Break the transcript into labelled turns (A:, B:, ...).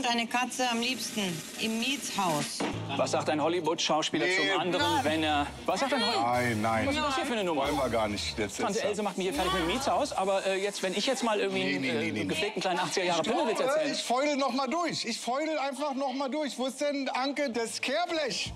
A: und eine Katze am liebsten im Mietshaus.
B: Was sagt ein Hollywood-Schauspieler
C: Nee,
B: zum anderen,
C: nein.
B: wenn er... Was sagt ein Hollywood...
C: Nein, nein.
B: Was ist das hier für eine Nummer?
C: Wollen wir gar nicht. Jetzt,
B: Tante
C: jetzt,
B: Else macht mich hier fertig mit dem Mietshaus, aber äh, jetzt, wenn ich jetzt mal irgendwie
C: Nee,
B: einen
C: nee, einen
B: äh, gepflegten kleinen 80er Jahre Pimmelwitz
C: äh,
B: erzähle...
C: Ich feudel noch mal durch. Ich feudel einfach noch mal durch. Wo ist denn Anke das Kehrblech?